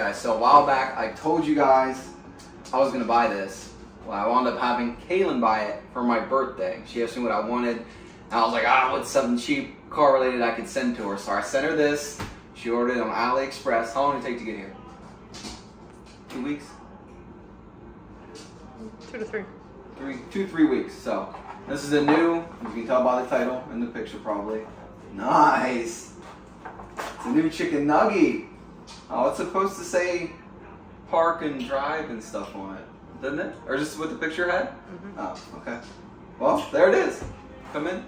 guys, so a while back I told you guys I was gonna buy this. Well, I wound up having Kaylin buy it for my birthday. She asked me what I wanted, and I was like, ah, what's something cheap, car related I could send to her. So I sent her this. She ordered it on AliExpress. How long did it take to get here? Two weeks? Two to three. Three, two, three weeks. So this is a new, you can tell by the title and the picture probably. Nice. It's a new chicken nugget. Oh, it's supposed to say park and drive and stuff on it, doesn't it? Or is this what the picture had? Mhm. Oh, okay. Well, there it is. Come in.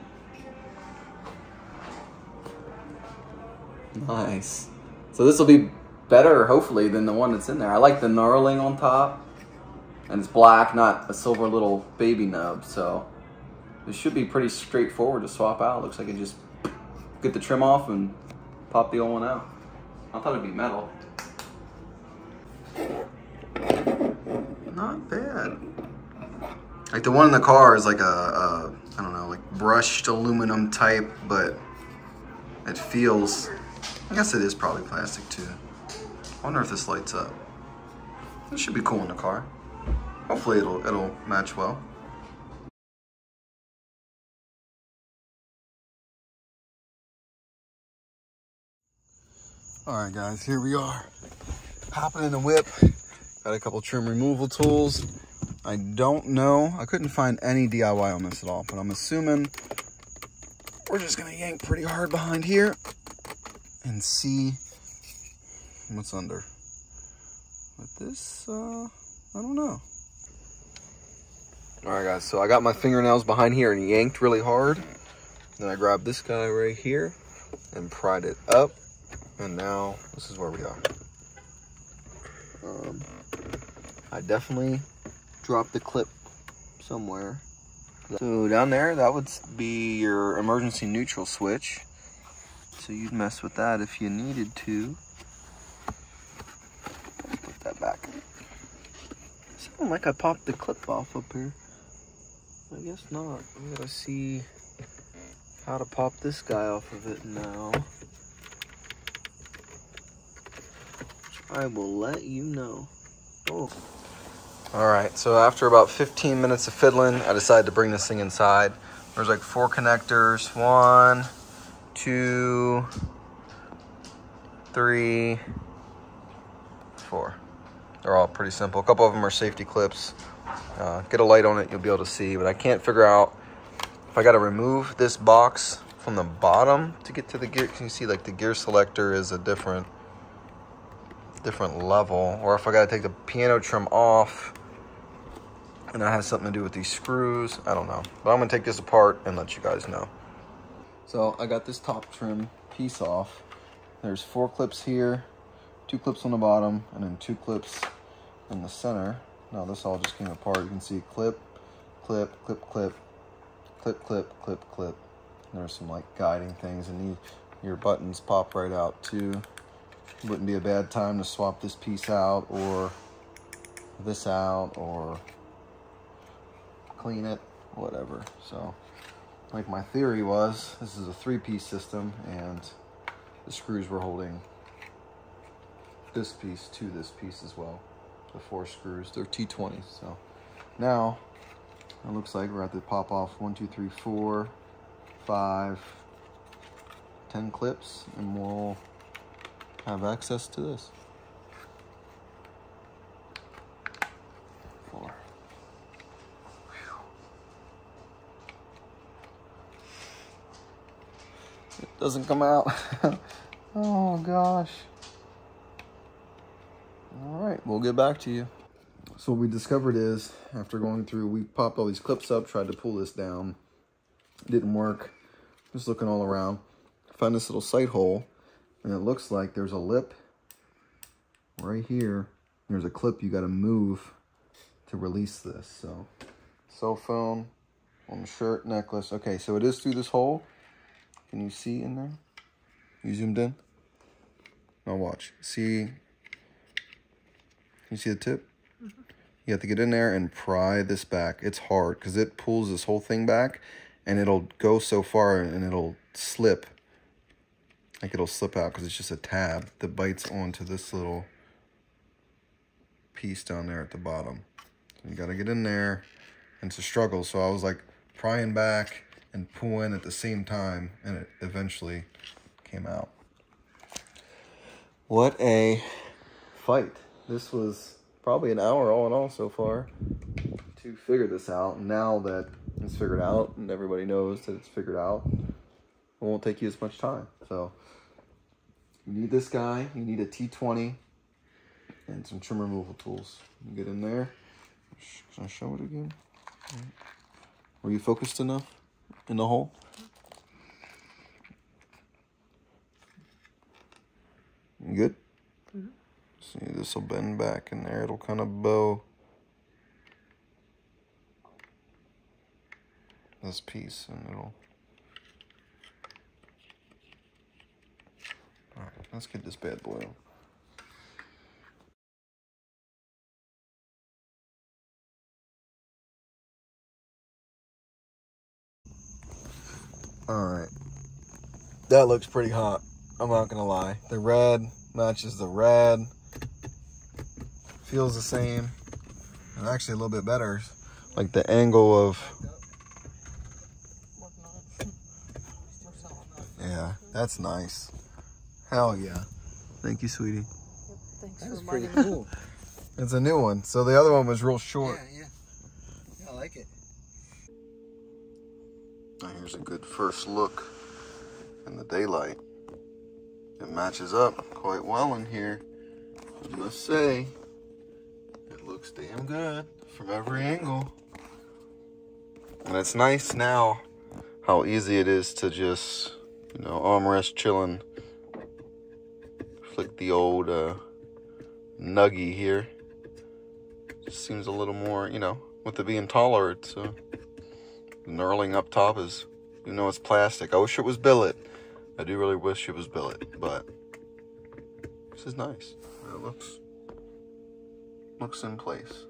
Nice. So this will be better, hopefully, than the one that's in there. I like the knurling on top. And it's black, not a silver little baby nub. So it should be pretty straightforward to swap out. Looks like it just get the trim off and pop the old one out. I thought it'd be metal. Not bad. Like the one in the car is like a, a I don't know, like brushed aluminum type, but it feels, I guess it is probably plastic too. I wonder if this lights up. This should be cool in the car. Hopefully it'll it'll match well. All right, guys, here we are. Hopping in the whip. Got a couple trim removal tools. I don't know. I couldn't find any DIY on this at all, but I'm assuming we're just gonna yank pretty hard behind here and see what's under. But this, uh, I don't know. All right, guys, so I got my fingernails behind here and yanked really hard. Then I grabbed this guy right here and pried it up. And now this is where we are. Um, I definitely dropped the clip somewhere. So down there, that would be your emergency neutral switch. So you'd mess with that if you needed to. Put that back. Sounded like I popped the clip off up here. I guess not. We gotta see how to pop this guy off of it now. I will let you know. Oh. All right, so after about 15 minutes of fiddling, I decided to bring this thing inside. There's like four connectors. One, two, three, four. They're all pretty simple. A couple of them are safety clips. Uh, get a light on it, you'll be able to see, but I can't figure out if I gotta remove this box from the bottom to get to the gear. Can you see like the gear selector is a different different level or if I got to take the piano trim off and that has something to do with these screws. I don't know. But I'm to take this apart and let you guys know. So I got this top trim piece off. There's four clips here, two clips on the bottom, and then two clips in the center. Now this all just came apart. You can see clip, clip, clip, clip, clip, clip, clip, clip. There's some like guiding things and these, your buttons pop right out too wouldn't be a bad time to swap this piece out or this out or clean it, whatever. So, like my theory was, this is a three-piece system and the screws were holding this piece to this piece as well. The four screws, they're T20s. So now it looks like we're at the pop off one, two, three, four, five, ten clips and we'll have access to this. Four. It doesn't come out. oh gosh. All right, we'll get back to you. So what we discovered is, after going through, we popped all these clips up, tried to pull this down. Didn't work. Just looking all around. Found this little sight hole and it looks like there's a lip right here. There's a clip you got to move to release this. So, cell phone on the shirt, necklace. Okay, so it is through this hole. Can you see in there? You zoomed in? Now watch. See? Can you see the tip? Mm -hmm. You have to get in there and pry this back. It's hard because it pulls this whole thing back and it'll go so far and it'll slip like it'll slip out because it's just a tab that bites onto this little piece down there at the bottom. You got to get in there. And it's a struggle. So I was like prying back and pulling at the same time. And it eventually came out. What a fight. This was probably an hour all in all so far to figure this out. Now that it's figured out and everybody knows that it's figured out, it won't take you as much time. So you need this guy, you need a T20 and some trim removal tools. You get in there. Can I show it again? Were you focused enough in the hole? You good? Mm -hmm. See, this will bend back in there. It'll kind of bow this piece and it'll... let's get this bad boy. Alright. That looks pretty hot. I'm not gonna lie. The red matches the red. Feels the same. And actually a little bit better. Like the angle of... Yeah, that's nice. Hell yeah. Thank you, sweetie. Thanks That's pretty cool. it's a new one. So the other one was real short. Yeah, yeah. yeah I like it. Here's a good first look in the daylight. It matches up quite well in here. I must say, it looks damn good from every angle. And it's nice now how easy it is to just, you know, armrest chilling. Flick the old uh, nuggy here. Just seems a little more, you know, with it being taller, it's uh, knurling up top is, you know, it's plastic. I wish it was billet. I do really wish it was billet, but this is nice. It looks looks in place.